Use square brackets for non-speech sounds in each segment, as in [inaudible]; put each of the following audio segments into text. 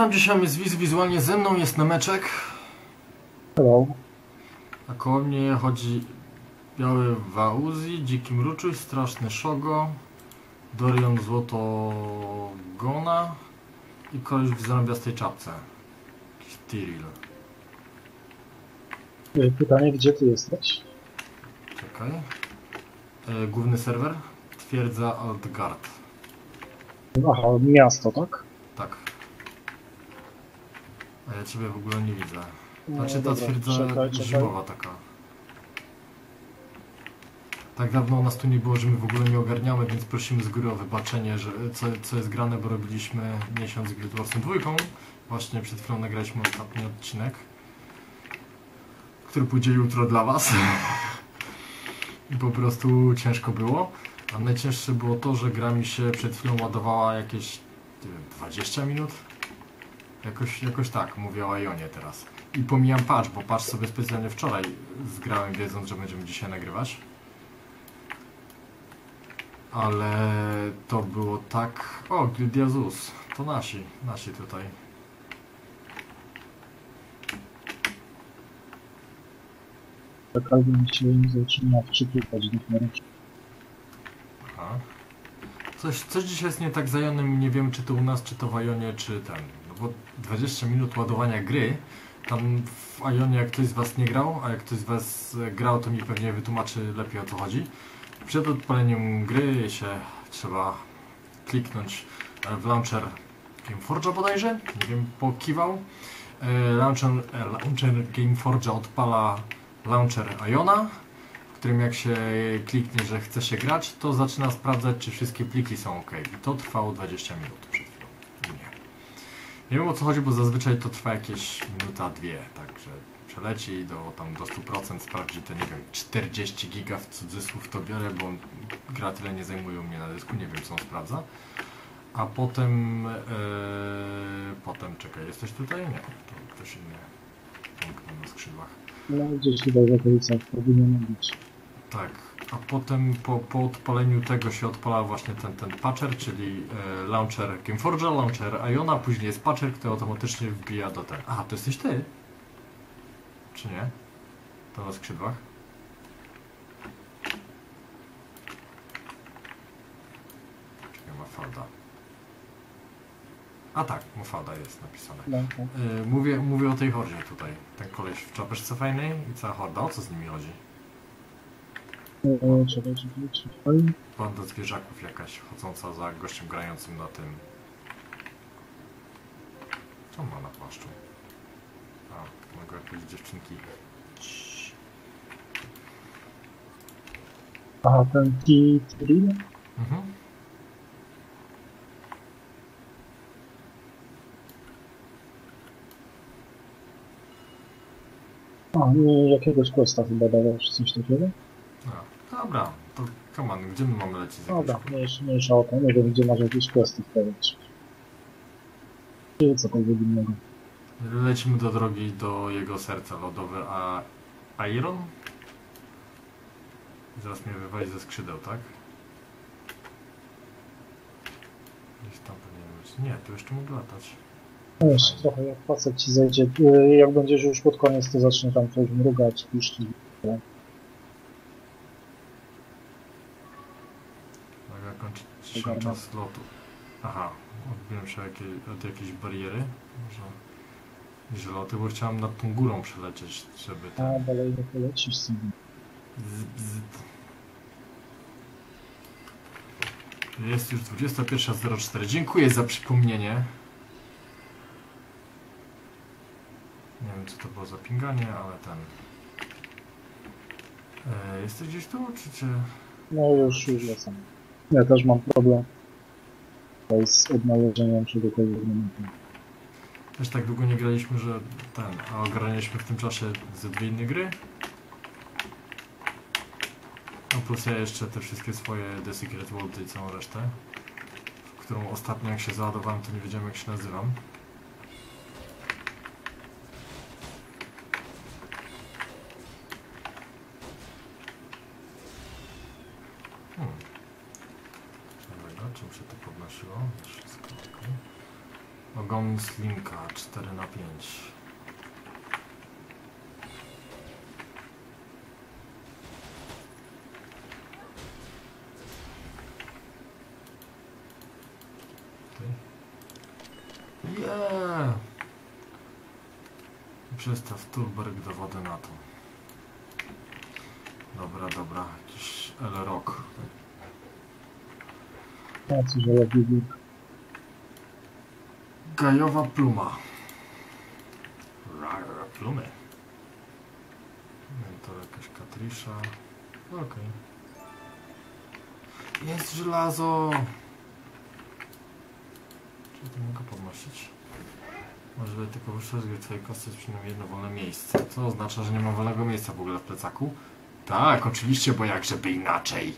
Witam, dzisiaj jest wiz wizualnie ze mną, jest Nemeczek, Hello. a koło mnie chodzi biały Wauzi, dziki mruczuś, straszny Szogo, Dorian Złotogona i koleś w zarąbiastej czapce. Y, Pytanie, gdzie ty jesteś? Czekaj. E, główny serwer? Twierdza Altgard. Aha, miasto, tak? A ja ciebie w ogóle nie widzę. No, Znaczy ta dobra, twierdza czekaj, czekaj. grzybowa taka. Tak dawno nas tu nie było, że my w ogóle nie ogarniamy, więc prosimy z góry o wybaczenie, że co, co jest grane, bo robiliśmy miesiąc z Guild dwójką. Właśnie przed chwilą nagraliśmy ostatni odcinek, który pójdzie jutro dla was. [laughs] I po prostu ciężko było. A najcięższe było to, że gra mi się przed chwilą ładowała jakieś nie wiem, 20 minut. Jakoś, jakoś tak, mówię o Ionie teraz. I pomijam patch, bo patch sobie specjalnie wczoraj zgrałem, wiedząc, że będziemy dzisiaj nagrywać. Ale to było tak... O, Gildia Zeus. To nasi, nasi tutaj. Się zaczyna do. Aha. Coś, coś dzisiaj jest nie tak z Ionem i nie wiem, czy to u nas, czy to w Ionie, czy ten. No bo 20 minut ładowania gry, tam w Ionie jak ktoś z Was nie grał, a jak ktoś z Was e, grał, to mi pewnie wytłumaczy lepiej o co chodzi. Przed odpaleniem gry się trzeba kliknąć e, w launcher Gameforge'a bodajże, nie wiem, pokiwał. E, Launcher, launcher Gameforge'a odpala launcher Iona, w którym jak się kliknie, że chce się grać, to zaczyna sprawdzać, czy wszystkie pliki są ok. I to trwało 20 minut przed chwilą. U mnie. Nie wiem o co chodzi, bo zazwyczaj to trwa jakieś minuta, dwie, także przeleci do tam do 100%, sprawdzi te, nie wiem, 40 giga w cudzysłów to biorę, bo gra tyle nie zajmuje u mnie na dysku, nie wiem co on sprawdza. A potem, e, potem, czekaj, jesteś tutaj? Nie, to ktoś inny. Piękno na skrzydłach. No, gdzieś chyba w okolicach powinien być. Tak, a potem po, po odpaleniu tego się odpala właśnie ten, ten patcher, czyli e, launcher Gameforge'a, launcher Iona, później jest patcher, który automatycznie wbija do ten. Aha, to jesteś ty? Czy nie? To na skrzydłach? Czekaj, Mafalda. A tak, Mafalda jest napisane. No, tak. E, mówię, mówię o tej hordzie tutaj. Ten koleś w czapeczce fajnej i cała horda. O co z nimi chodzi? E, czekaj, czekaj, czekaj. Banda zwierzaków jakaś chodząca za gościem grającym na tym. Co on ma na płaszczu? A, mogą jakieś dziewczynki. Aha, ten T-Trill? Mhm. A, nie, jakiegoś questa chyba dawał, czy coś takiego? A, dobra, to come on, gdzie my mamy lecieć? Dobra, mniejsza, mniejsza o to. Nie wiem, gdzie masz jakieś questy wkładać. Nie cokolwiek innego. Lecimy do drogi do jego serca lodowe, a Iron? Zaraz mnie wywali ze skrzydeł, tak? Gdzieś tam powinien być. Nie, tu jeszcze mógł latać. No jeszcze trochę jak facet ci zejdzie. E, Jak będziesz już pod koniec, to zacznie tam coś mrugać, piszczyć. Uwaga, się czas lotu. Aha, odbiłem się od jakiejś bariery. Może loty, bo chciałem nad tą górą przelecieć, żeby A, ten... dalej nie polecisz sobie. Z, z... Jest już 21.04. Dziękuję za przypomnienie. Nie wiem, co to było za pinganie, ale ten... E, jesteś gdzieś tu, czy cię... No już, już lecę. Ja też mam problem. Z odnalezieniem czegokolwiek momentu. Też tak długo nie graliśmy, że ten, a ogarnialiśmy w tym czasie ze dwie inne gry. No plus ja jeszcze te wszystkie swoje The Secret World i całą resztę, którą ostatnio jak się załadowałem, to nie wiedziałem jak się nazywam. Hmm. Dobra, czy mi się to podnosiło? Wszystko ok. Ogon slinka 4 na 5 Yeah! Przestaw turberg do wody na to. Dobra, dobra, jakiś L-Rock. Tacy, że Gajowa pluma. Rar, plumy. To jakaś katrisza. Okej. Jest żelazo! Czy to mogę podnosić? Może tylko wyszedł, gdy twojej kostce przynajmniej jedno wolne miejsce. Co oznacza, że nie ma wolnego miejsca w ogóle w plecaku? Tak, oczywiście, bo jak żeby inaczej.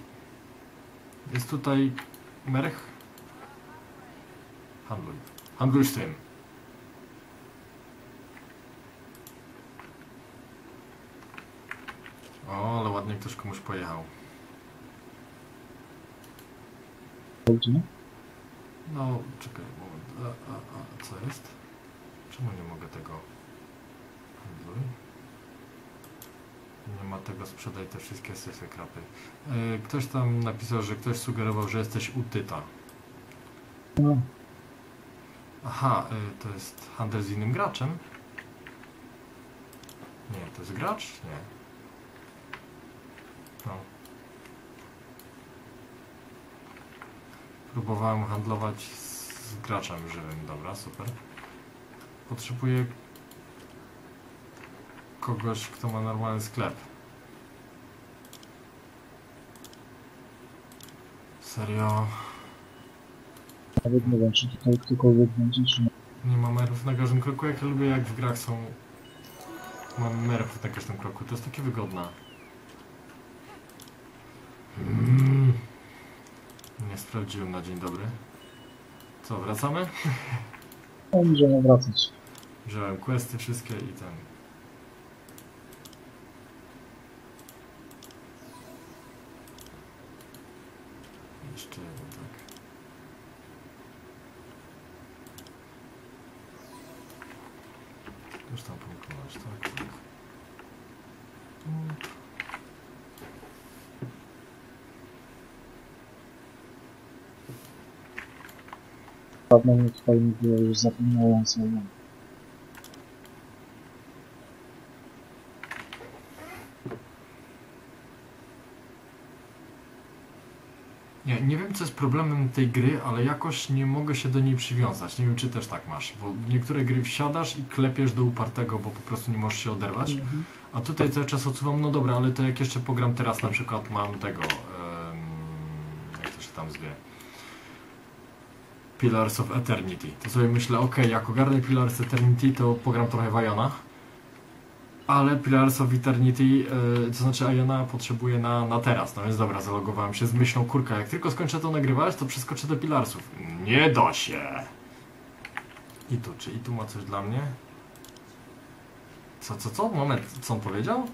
Jest tutaj merch? Handluj. Handluj z tym. O, ale ładnie ktoś komuś pojechał. chodzi. No, czekaj, moment. A, a, a co jest? Czemu nie mogę tego? Handluj. Nie ma tego, sprzedaj te wszystkie syfy krapy. Yy, ktoś tam napisał, że ktoś sugerował, że jesteś u Tyta. No, Aha, y, to jest handel z innym graczem? Nie, to jest gracz? Nie. No. Próbowałem handlować z, z graczem żywym, dobra, super. Potrzebuję kogoś, kto ma normalny sklep. Serio? Nawet nie wiem, czy tutaj ktokolwiek będzie, czy nie. Nie ma merów na każdym kroku, jak ja lubię jak w grach są... Mam merów na każdym kroku, to jest takie wygodne. Mm. Nie sprawdziłem na dzień dobry. Co, wracamy? No, [laughs] możemy wracać. Wziąłem questy wszystkie i ten... Jeszcze jeden, tak. Już tam pomknąłeś, tak? Tak. Mm. Dawno mnie tutaj nie było, już zapomniałem sobie. Nie, nie wiem co jest problemem tej gry, ale jakoś nie mogę się do niej przywiązać. Nie wiem czy też tak masz, bo w niektóre gry wsiadasz i klepiesz do upartego, bo po prostu nie możesz się oderwać. Mhm. A tutaj cały czas odsuwam, no dobra, ale to jak jeszcze pogram teraz na przykład mam tego, em, jak to się tam zwie, Pillars of Eternity, to sobie myślę, ok, jak ogarnę Pillars Eternity, to pogram trochę w Iona, ale Pillars of Eternity, e, to znaczy Iona potrzebuję na, na teraz, no więc dobra, zalogowałem się z myślą, kurka, jak tylko skończę to nagrywać, to przeskoczę do Pillarsów. Nie da się! I tu, czy i tu ma coś dla mnie? Co, co, co? Moment, co on powiedział?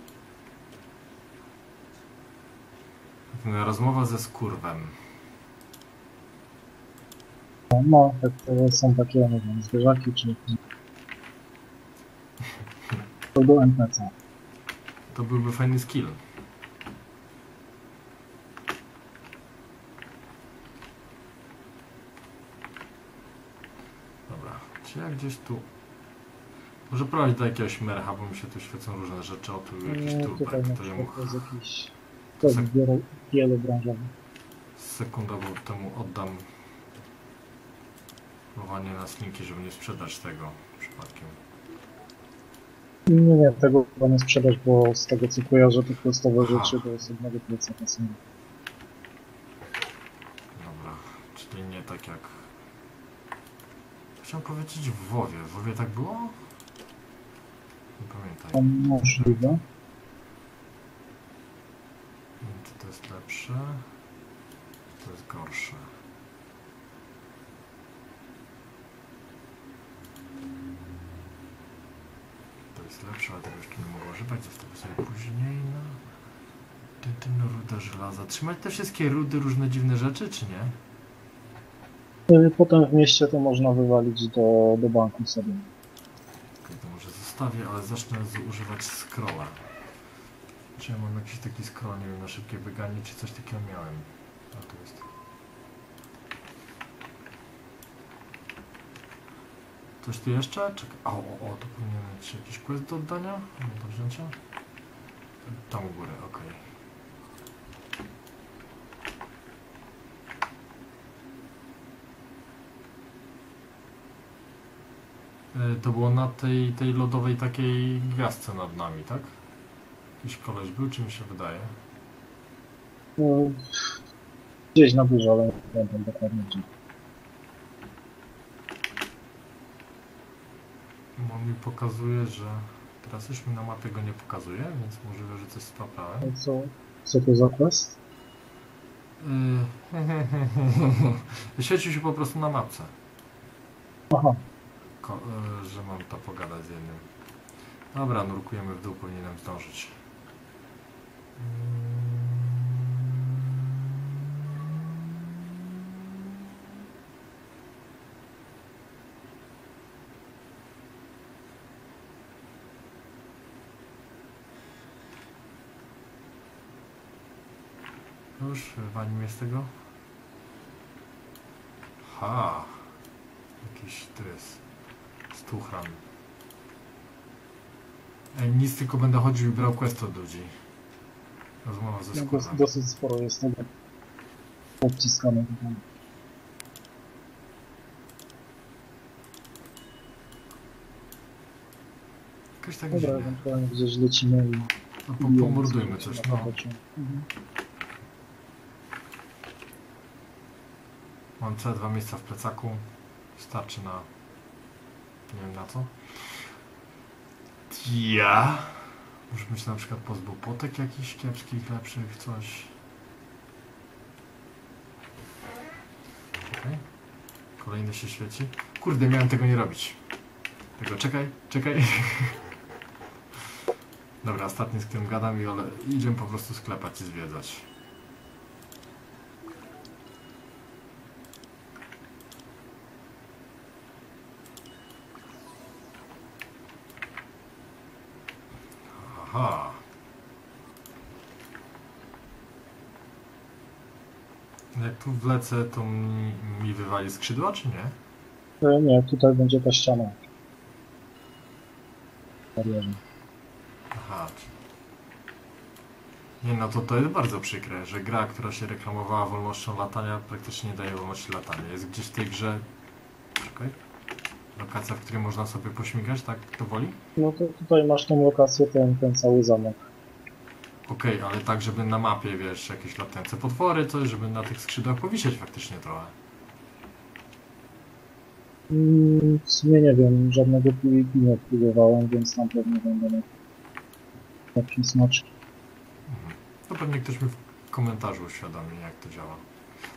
Rozmowa ze skurwem. No, to są takie, nie wiem, zwierzaki, czy... To był NPC. To byłby fajny skill. Dobra, czy ja gdzieś tu... Może prowadzić do jakiegoś mercha, bo mi się tu świecą różne rzeczy. O, tu jakiś No, turbek, który mu przykład to jest jakiś... To wielo, wielobranżowy. sekundowo temu oddam chowanie na slinki, żeby nie sprzedać tego przypadkiem. Nie, nie, tego chyba nie sprzedać, bo z tego co kojarzę, te podstawowe rzeczy to jest jednego plecaka są. Dobra, czyli nie tak jak... Chciałem powiedzieć w WoWie. W WoWie tak było? Nie pamiętaj. Tam możliwe. Nie wiem, czy to jest lepsze, czy to jest gorsze. To jest lepsze, ale tego jeszcze nie mogę używać, zostawię sobie później na... Tytyn, ruda żelaza. Trzymać te wszystkie rudy, różne dziwne rzeczy, czy nie? Y, Potem w mieście to można wywalić do, do banku sobie. Okej, to może zostawię, ale zacznę używać scrolla. Czy ja mam jakiś taki scroll, nie wiem, na szybkie bieganie, czy coś takiego miałem. A tu jest. Coś tu jeszcze? Czekaj. O, o, o, tu powinien być jakiś quest do oddania? Do wzięcia? Tam u góry, okej. E, To było na tej, tej lodowej takiej gwiazdce nad nami, tak? Jakiś koleś był, czy mi się wydaje? No, gdzieś na górze, ale nie pamiętam dokładnie gdzie. Bo mi pokazuje, że teraz już mi na mapie go nie pokazuje, więc możliwe, że coś spaprałem. A co, co to za quest? Yy, [laughs] Świecił się po prostu na mapce, Aha, ko- yy, że mam to pogadać z jednym. Dobra, nurkujemy w dół, powinienem zdążyć. Już, wywali mnie z tego. Ha! Jakiś to jest stuchran. Ej, nic, tylko będę chodził i brał quest od ludzi. Rozmowa ze dos, dosyć sporo jest tego obciskane. Jakoś tak Dobra, dziwnie. ewentualnie gdzieś lecimy i... No, po, pomordujmy coś, no. Mhm. Mam całe dwa miejsca w plecaku. Starczy na... Nie wiem na co. Ja. Może być na przykład pozbył potek jakichś kiepskich, lepszych, coś. Okej. Kolejny się świeci. Kurde, miałem tego nie robić. Tego, czekaj, czekaj. [laughs] Dobra, ostatni z którym gadam i idziemy po prostu sklepać i zwiedzać. Aha. Jak tu wlecę, to mi, mi wywali skrzydła, czy nie? E, Nie, tutaj będzie ta ściana. Barierze. Aha. Nie no, to to jest bardzo przykre, że gra, która się reklamowała wolnością latania, praktycznie nie daje wolności latania. Jest gdzieś w tej grze... Czekaj. Lokacja, w której można sobie pośmigać, tak? To woli? No to tutaj masz tą lokację, ten, ten cały zamek. Okej, ale tak, żeby na mapie, wiesz, jakieś latające potwory, coś, żeby na tych skrzydłach powisieć faktycznie trochę. Mm, W sumie nie wiem, żadnego PvP nie próbowałem, więc na pewno będę miał smaczki. Mhm. To pewnie ktoś mi w komentarzu uświadomi, jak to działa.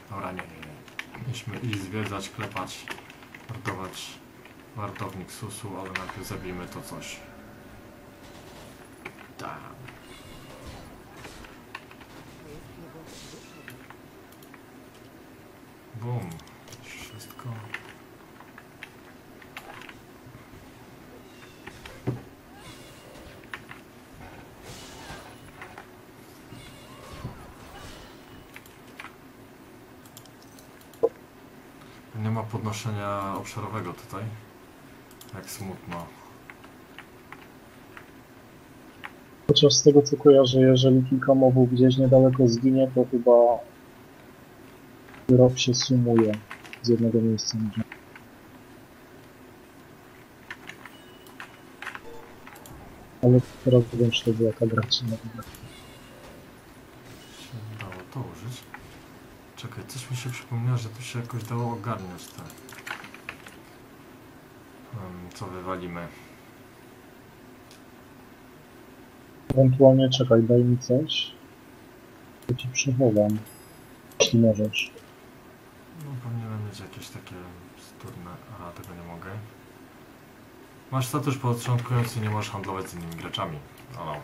Dobra, nie, nie, nie. Mieliśmy iść zwiedzać, klepać, wartować wartownik susu, ale najpierw zabijmy to coś. Tak. Bum. Wszystko. Nie ma podnoszenia obszarowego tutaj. Jak smutno. Chociaż z tego co kojarzę, jeżeli kilka mobów gdzieś niedaleko zginie, to chyba wyrok się sumuje z jednego miejsca. Ale teraz wiem, czy to była ta gra, czy nie. się dało to użyć. Czekaj, coś mi się przypomniało, że tu się jakoś dało ogarniać te. em, co wywalimy. Ewentualnie czekaj, daj mi coś. To ci przechowam, jeśli możesz. Tego nie mogę. Masz status początkujący, nie możesz handlować z innymi graczami. O no.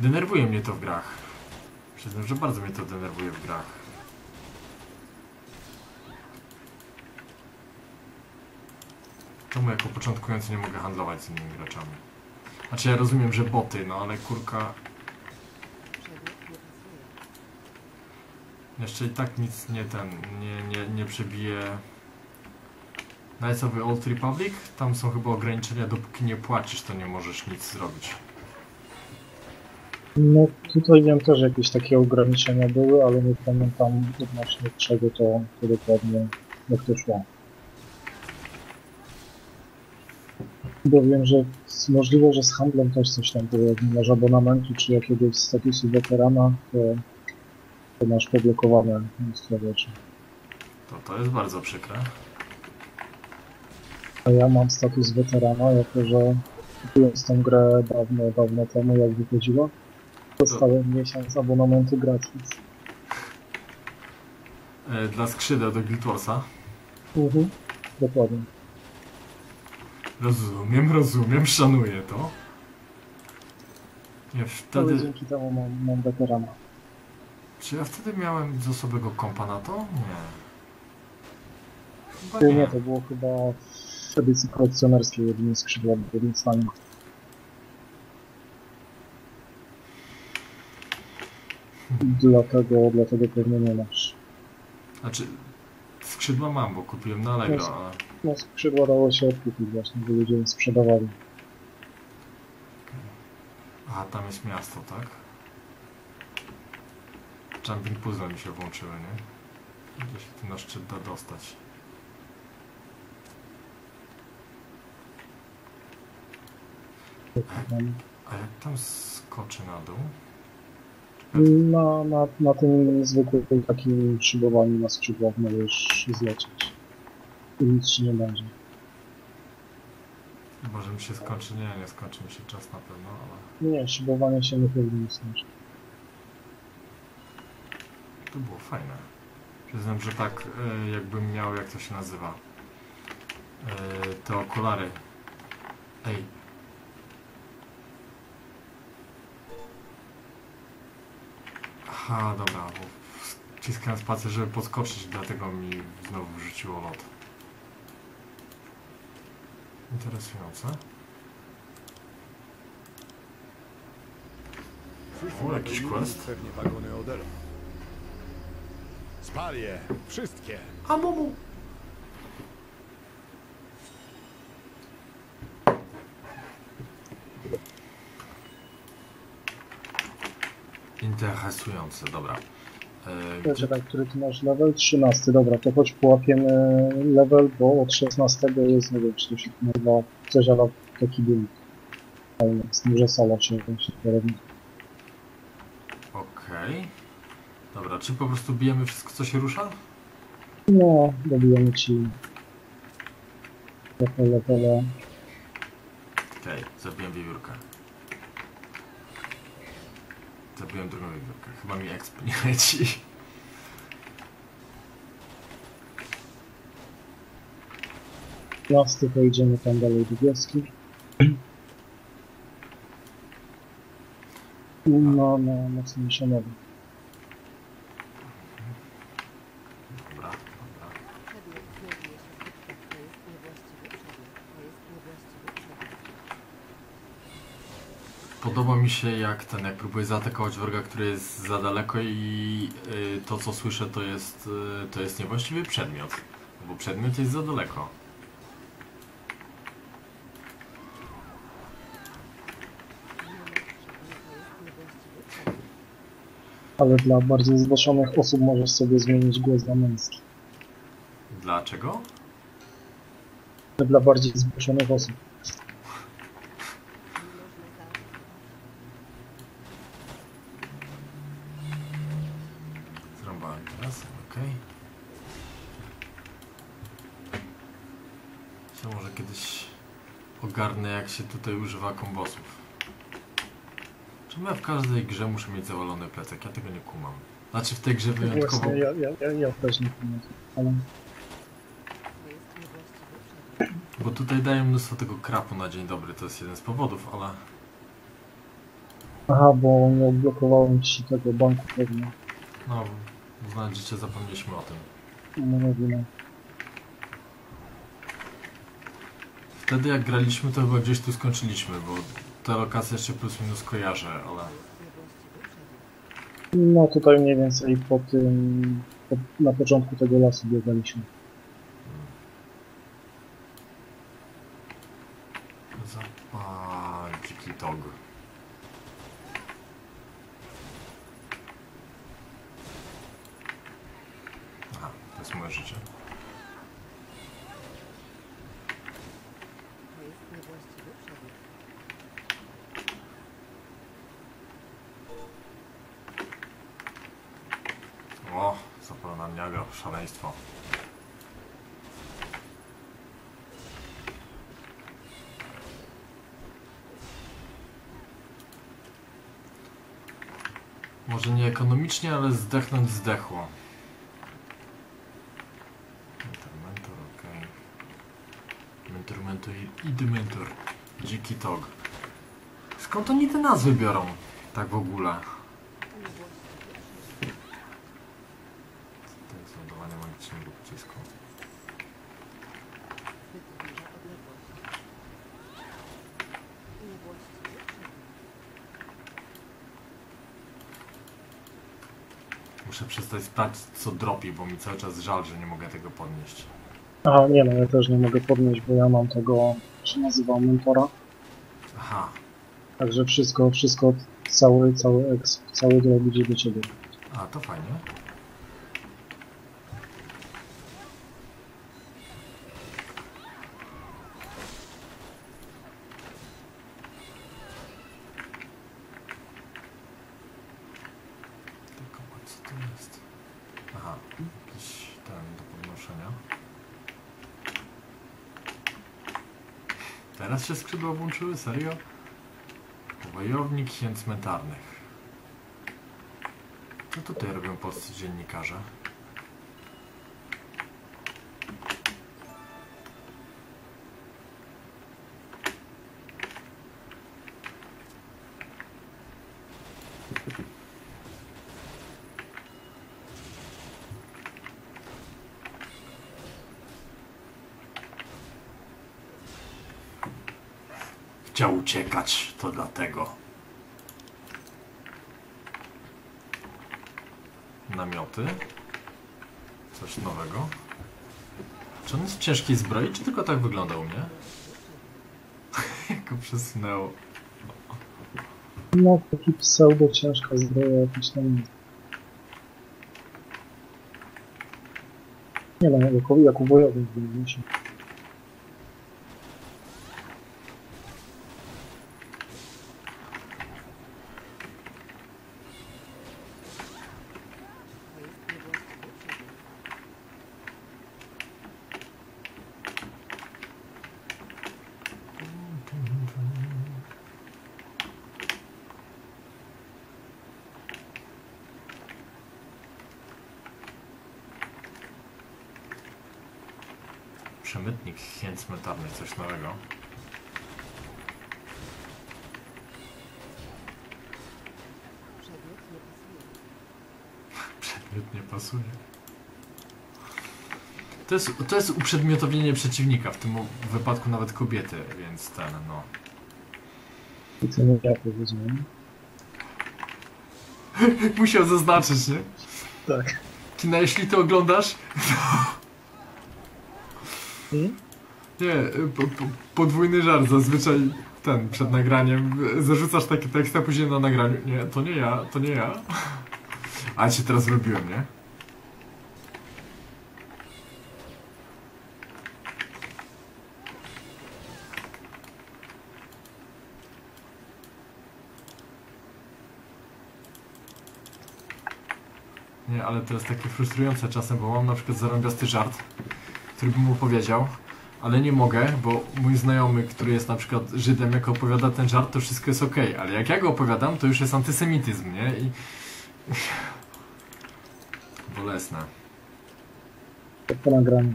Denerwuje mnie to w grach. Przyznam, że bardzo mnie to denerwuje w grach. Czemu jako początkujący nie mogę handlować z innymi graczami? Znaczy ja rozumiem, że boty, no ale kurka... Jeszcze i tak nic nie ten, nie, nie, nie przebije Knights of the Old Republic? Tam są chyba ograniczenia, dopóki nie płacisz, to nie możesz nic zrobić. No tutaj wiem też jakieś takie ograniczenia były, ale nie pamiętam odnośnie czego to, to dokładnie jak to szło. Bo wiem, że możliwe, że z handlem też coś tam było, jak nie masz abonamentu czy jakiegoś statusu weterana, to, to masz poblokowane mnóstwo rzeczy. To, to jest bardzo przykre. A ja mam status weterana, jako że kupując tą grę dawno, dawno temu, jak wychodziła, dostałem miesiąc abonamentu gratis. E, dla skrzydeł do Guild Warsa. Mhm. Dokładnie. Rozumiem, rozumiem, szanuję to. Nie, Ale wtedy... dzięki temu mam, mam weterana. Czy ja wtedy miałem z osobego kompa na to? Nie. Chyba Nie, nie. nie, to było chyba w edycji kolekcjonerskiej jedynie skrzydła w jednym stanie. Dlatego, dlatego pewnie nie masz. Znaczy, skrzydła mam, bo kupiłem na Allegro, Jest. ale... No skrzydła dało się odkupić właśnie, bo ludzie sprzedawali. Aha, tam jest miasto, tak? Jumping puzzle mi się włączyły, nie? Gdzie się tu na szczyt da dostać? A jak tam skoczy na dół? Na, na, na tym zwykłym takim szybowaniu na skrzydłach możesz zlecieć. I nic ci nie będzie. Chyba, że mi się skończy. Nie, nie skończy mi się czas na pewno, ale... Nie, szybowanie się nie powinno skończyć. To było fajne. Przyznam, że tak e, jakbym miał, jak to się nazywa, e, te okulary. Ej. Aha, dobra, bo wciskałem spację, żeby podskoczyć, dlatego mi znowu wrzuciło lot. Interesujące. O, jakiś quest. Pewnie wagony Odelo. Spal je! Wszystkie! A mumu! Interesujące, dobra. E, gdzie, Czekaj, który ty masz level? 13, dobra, to choć połapiemy level, bo od 16 jest, nie wiem, czy to się nazywa coś ale taki build. Fajne, z tym, że sala się, się robi. Okej. Dobra, czy po prostu bijemy wszystko, co się rusza? No, dobijamy ci level, level, Okej, zabiłem wiewiórkę. Zabiłem drugą wiewiórkę. Chyba mi exp nie leci. Plasty, to idziemy tam dalej do wioski. No, no, mocniejsze nowe. Dobra, dobra. Przedmiot znajduje się w bitwach. To jest niewłaściwy przedmiot. To jest niewłaściwy przedmiot. Podoba mi się jak ten, jak próbuję zaatakować wroga, który jest za daleko i y, to co słyszę to jest, y, to jest niewłaściwy przedmiot. Bo przedmiot jest za daleko. Ale dla bardziej zgłoszonych osób możesz sobie zmienić głos na męski. Dlaczego? Dla bardziej zgłoszonych osób. Nie można zaatakować. Zrąbałem teraz, okej. Okay. może kiedyś ogarnę jak się tutaj używa kombosów. Czemu ja w każdej grze muszę mieć zawalony plecak? Ja tego nie kumam. Znaczy w tej grze wyjątkowo... Właśnie, ja, ja, ja, ja też nie pamiętam. Ale. Bo tutaj dają mnóstwo tego krapu na dzień dobry, to jest jeden z powodów, ale... Aha, bo nie odblokowałem ci tego banku pewnie. No, znając życie zapomnieliśmy o tym. No nie wiem. Wtedy jak graliśmy, to chyba gdzieś tu skończyliśmy, bo te lokacje jeszcze plus minus kojarzę, ale... No tutaj mniej więcej po tym, po, na początku tego lasu biegaliśmy. Zapal dziki tog. Aha, to jest moje życie. To jest niewłaściwy przebieg. O, zapalona mniaga, szaleństwo. Może nie ekonomicznie, ale zdechnąć zdechło. Mentor, mentor. Mentor, mentor i dementor. Dziki tog. Skąd oni te nazwy biorą? Tak w ogóle. Co dropi, bo mi cały czas żal, że nie mogę tego podnieść. A nie no, ja też nie mogę podnieść, bo ja mam tego, się nazywa, mentora. Aha, Także wszystko, wszystko, cały, cały exp, cały drog idzie do ciebie. a to fajnie. Tylko co to jest? Aha, jakiś ten do podnoszenia. Skrzydła włączyły? Serio? Wojownik hień cmentarnych. Co tutaj robią polscy dziennikarze? Uciekać, to dlatego. Namioty. Coś nowego. Czy on jest w ciężkiej zbroi, czy tylko tak wygląda u mnie? [laughs] Jak go przesunęło. No, taki pseudo ciężka zbroja jakiś tam. Nie no, jako, jako wojownik wydaje mi się. To jest niewłaściwy przebieg. Przemytnik hień cmentarnych, coś nowego. Przedmiot nie pasuje. Przedmiot nie pasuje. To jest, to jest uprzedmiotowienie przeciwnika, w tym wypadku nawet kobiety, więc ten, no. I co nie ja powiedziałem. [laughs] Musiał zaznaczyć, nie? Tak. Kina, jeśli to oglądasz, Hmm? Nie, po, po, podwójny żart zazwyczaj ten przed nagraniem. Zarzucasz takie teksty, a później na nagraniu. Nie, to nie ja, to nie ja. A cię teraz zrobiłem, nie? Nie, ale jest takie frustrujące czasem, bo mam na przykład zarąbiasty żart, który bym mu powiedział, ale nie mogę, bo mój znajomy, który jest na przykład Żydem, jak opowiada ten żart, to wszystko jest okej, ale jak ja go opowiadam, to już jest antysemityzm, nie? I... [sighs] Bolesne. Po nagraniu.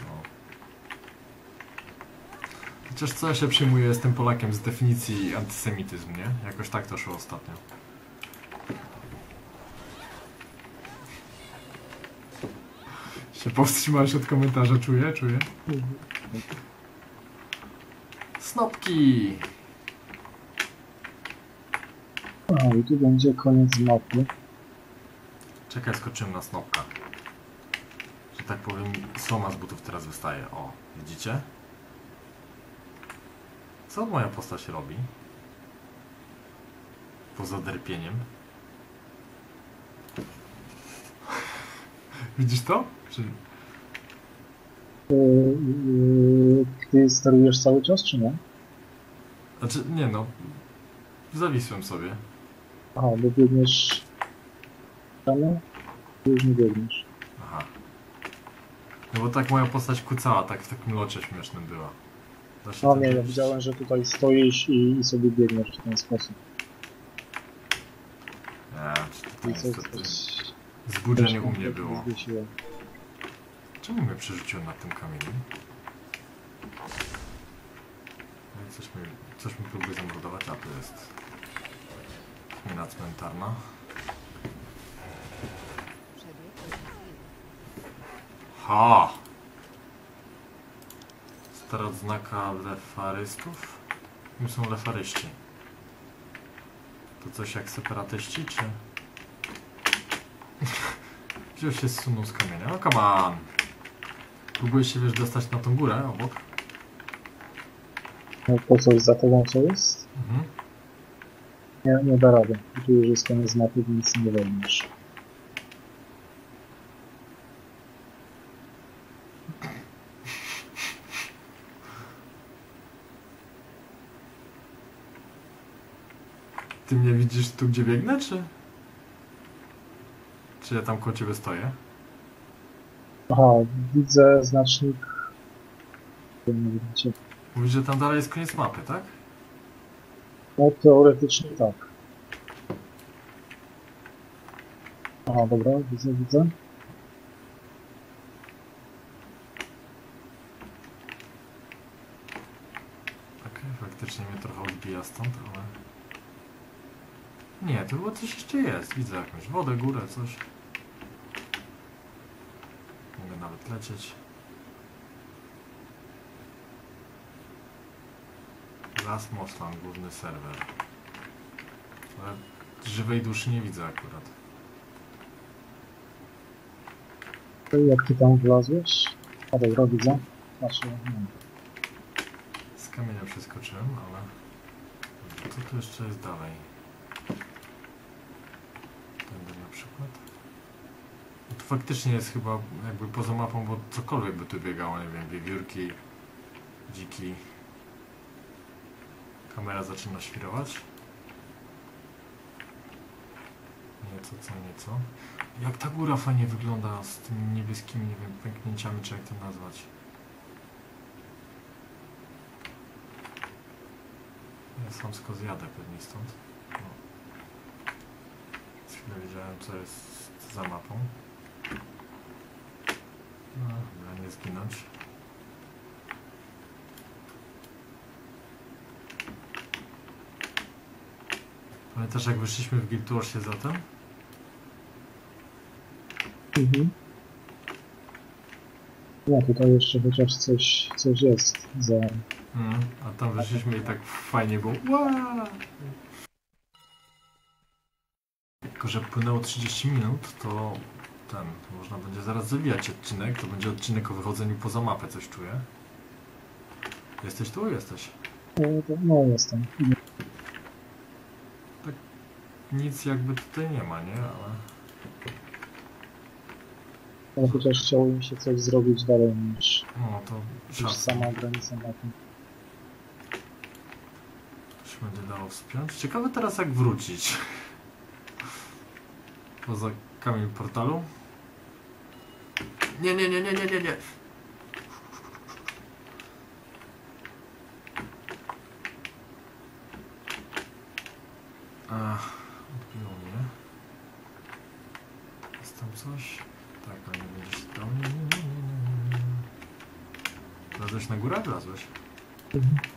No. Chociaż co ja się przyjmuję, jestem Polakiem z definicji antysemityzm, nie? Jakoś tak to szło ostatnio. Się powstrzymałeś od komentarza, czuję, czuję. Snopki! A, i tu będzie koniec mapy. Czekaj, skoczyłem na snopka. Że tak powiem, soma z butów teraz wystaje. O, widzicie? Co moja postać robi? Poza derpieniem. Widzisz to? Czy... Ty sterujesz cały czas, czy nie? Znaczy, nie no. Zawisłem sobie. Aha, bo biegniesz... Tam? Już nie biegniesz. Aha. No bo tak moja postać kucała, tak w takim locie śmiesznym była. Się No nie, ja widziałem, że tutaj stoisz i, i sobie biegniesz w ten sposób. Nie, czy to coś... zbudzenie u mnie było. Czemu mnie przerzuciło nad tym kamieniem? No i Coś mi, coś mi próbuje zamordować, a tu jest mina cmentarna. Ha! Stara odznaka lefarystów? Kim są lefaryści? To coś jak separatyści, czy... Gdzieś się zsunął z kamienia. No come on! Próbujesz się, wiesz, dostać na tą górę obok? No, po coś za tobą co jest? Mhm. Nie, nie da rady. Tu już jest koniec mapy, więc nie weźmiesz. Ty mnie widzisz tu, gdzie biegnę, czy... Czy ja tam koło ciebie stoję? Aha, widzę znacznik... Mówisz, że tam dalej jest koniec mapy, tak? No teoretycznie tak. Aha, dobra, widzę, widzę. Okej, faktycznie mnie trochę odbija stąd, ale... Nie, tu chyba coś jeszcze jest. Widzę jakąś wodę, górę, coś. Mogę nawet lecieć. Las Moslan, główny serwer. Ale żywej duszy nie widzę akurat. Jak ty tam wlazłeś? A dobra, widzę. Znaczy. Z kamienia przeskoczyłem, ale... Co tu jeszcze jest dalej? Tędy na przykład. No tu faktycznie jest chyba jakby poza mapą, bo cokolwiek by tu biegało, nie wiem, wiewiórki, dziki. Kamera zaczyna świrować. Nieco co nieco. Jak ta góra fajnie wygląda z tymi niebieskimi, nie wiem, pęknięciami, czy jak to nazwać. Ja sam skoro zjadę pewnie stąd. No. Chwilę wiedziałem co jest za mapą. No, żeby nie zginąć. Pamiętasz jak wyszliśmy w Guild Warsie zatem? Mhm. No tutaj jeszcze chociaż coś, coś jest za... Mm, a tam wyszliśmy i tak fajnie było. Ła! Tylko, że płynęło 30 minut, to ten, można będzie zaraz zawijać odcinek. To będzie odcinek o wychodzeniu poza mapę, coś czuję. Jesteś tu? Jesteś. No, to, no jestem. Nic jakby tutaj nie ma, nie? Ale Ale chociaż chciało mi się coś zrobić dalej niż, no to niż sama granica mapy. się będzie dało wspiąć. Ciekawe teraz jak wrócić. [laughs] Poza kamień portalu. Nie, nie, nie, nie, nie, nie, nie. Ach, odbiło mnie. Jest tam coś? Tak, ale nie będzie się nie. Wlazłeś na górę? Wlazłeś. Tak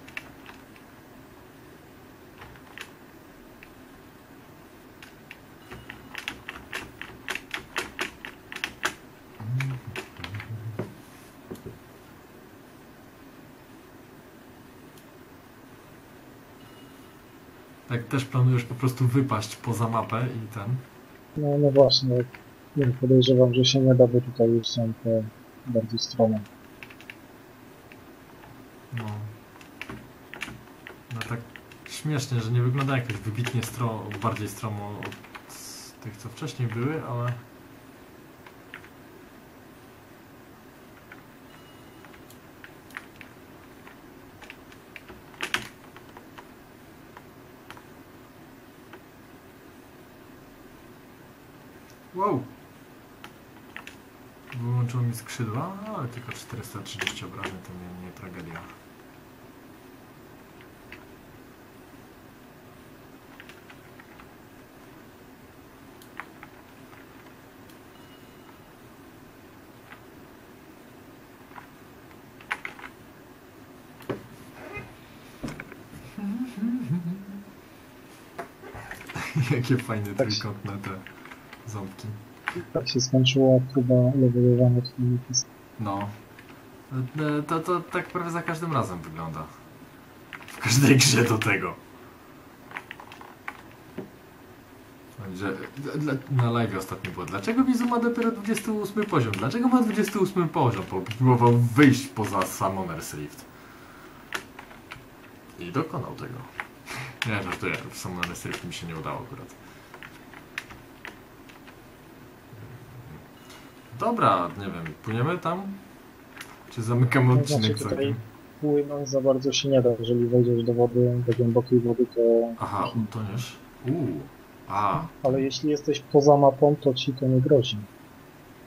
też planujesz po prostu wypaść poza mapę i ten. No, no właśnie, nie, podejrzewam, że się nie da, bo tutaj już są te bardzo strome. No. No tak śmiesznie, że nie wygląda jakoś wybitnie stro, bardziej stromo od tych, co wcześniej były, ale... Wow! Wyłączyło mi skrzydła, ale tylko 430 obrażeń to nie, nie tragedia. [laughs] Jakie fajne Tak trójkątne te ząbki. Tak się skończyła próba levelowania pis- No. E, To, to tak prawie za każdym razem wygląda. W każdej grze do tego. Że, na live ostatnio było. Dlaczego Mizu ma dopiero 28 poziom? Dlaczego ma 28 poziom? Bo próbował wyjść poza Summoner Rift. I dokonał tego. Nie, żartuję. W Summoner Rift mi się nie udało akurat. Dobra, nie wiem, płyniemy tam? Czy zamykamy odcinek znaczy tutaj- całkiem? Płynąć za bardzo się nie da. Jeżeli wejdziesz do wody, do głębokiej wody, to... Aha, utoniesz? Uuu, a, Ale jeśli jesteś poza mapą, to ci to nie grozi.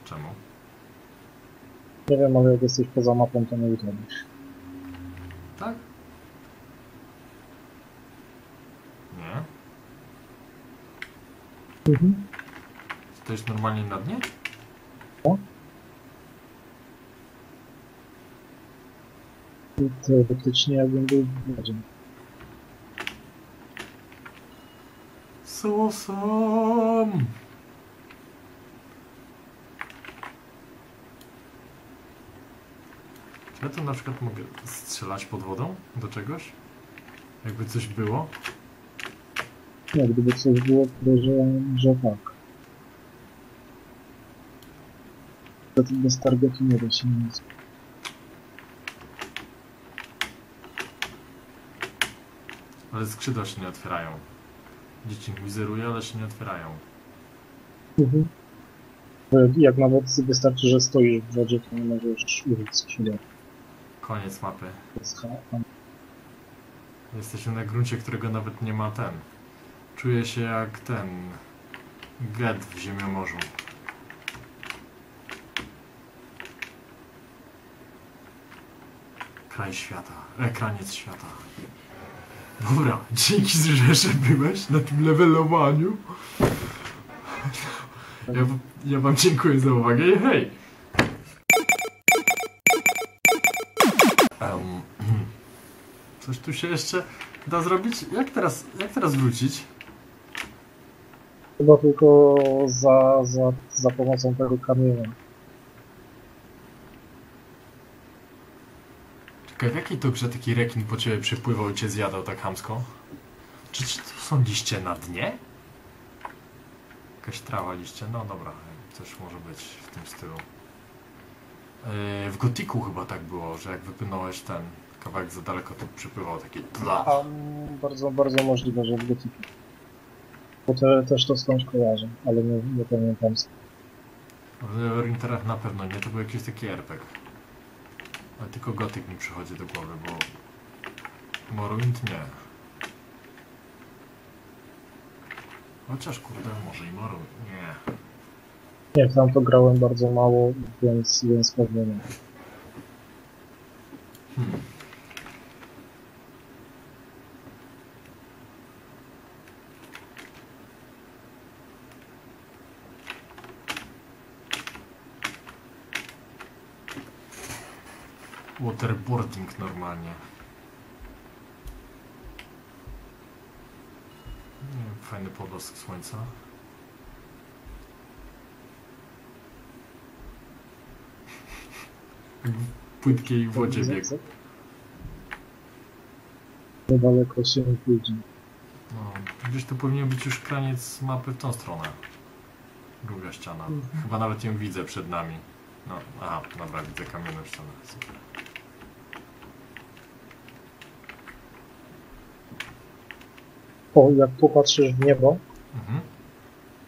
czemu? Nie wiem, ale jak jesteś poza mapą, to nie utoniesz. Tak? Nie? Mhm. Stoisz normalnie na dnie? I teoretycznie jakbym był wodzie. Sosam! Czy ja tu na przykład mogę strzelać pod wodą do czegoś? Jakby coś było? Nie, gdyby coś było, podejrzewam, że tak. Niestety bez targetu nie da się nic. Ale skrzydła się nie otwierają. Dzieci wizeruje, ale się nie otwierają. Mhm. E, Jak nawet wystarczy, że stoisz w wodzie, to nie możesz użyć skrzydeł. Koniec mapy. Jesteśmy na gruncie, którego nawet nie ma ten. Czuję się jak ten. Get w ziemiomorzu. Kraj świata. Ekraniec świata. Dobra, dzięki, że, byłeś na tym levelowaniu. Ja, ja wam dziękuję za uwagę i hej! Em, [clears throat] Coś tu się jeszcze da zrobić? Jak teraz, jak teraz wrócić? Chyba tylko za, za, za pomocą tego kamienia. Czekaj, w jakiej to grze taki rekin po ciebie przypływał i cię zjadał tak hamsko? Czy, czy to są liście na dnie? Jakaś trawa liście? No dobra, coś może być w tym stylu. Yy, w Gotiku chyba tak było, że jak wypłynąłeś ten kawałek za daleko, to przypływał taki bla. A mm, bardzo, bardzo możliwe, że w gotyku. Bo te, też to skądś kojarzę, ale nie, nie pamiętam. W Neverwinterach na pewno nie, to był jakiś taki RPG. Ale tylko Gothic mi przychodzi do głowy, bo Morrowind nie. Chociaż kurde, może i Morrowind, nie. Nie, tam to grałem bardzo mało, więc, więc pewnie nie. Hmm. Waterboarding normalnie. Fajny poblask słońca. W płytkiej wodzie biegł. Niedaleko się nie pójdzie. No, gdzieś tu powinien być już kraniec mapy w tą stronę. Druga ściana. Chyba nawet ją widzę przed nami. No, aha, dobra, widzę kamienną ścianę. Super. O, jak popatrzysz w niebo, Mhm.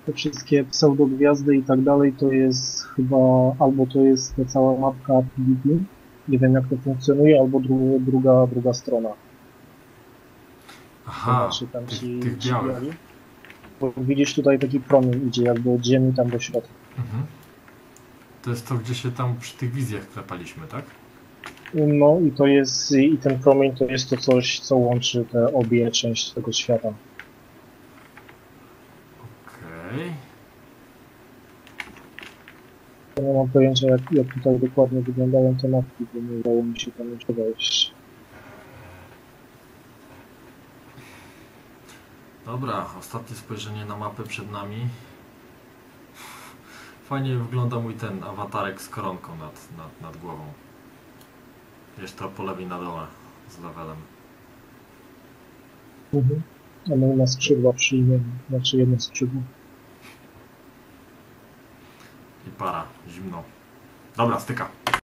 te wszystkie pseudogwiazdy i tak dalej, to jest chyba, albo to jest ta cała mapka PvP, nie wiem jak to funkcjonuje, albo dru, druga, druga strona. To Aha, znaczy tam tych, ci, tych białych. Bo widzisz tutaj taki promień idzie jakby od ziemi tam do środka. Mhm. To jest to, gdzie się tam przy tych wizjach klepaliśmy, tak? No i to jest, i ten promień to jest to coś, co łączy te obie części tego świata. Okej. Ja nie mam pojęcia jak, jak tutaj dokładnie wyglądają te mapki, bo nie udało mi się tam jeszcze wejść. Dobra, ostatnie spojrzenie na mapę przed nami. Fajnie wygląda mój ten awatarek z koronką nad, nad, nad głową. Jeszcze po lewej na dole z levelem. Mhm. A my na skrzydła przyjmiemy, znaczy jedno skrzydło. I para, zimno. Dobra, styka.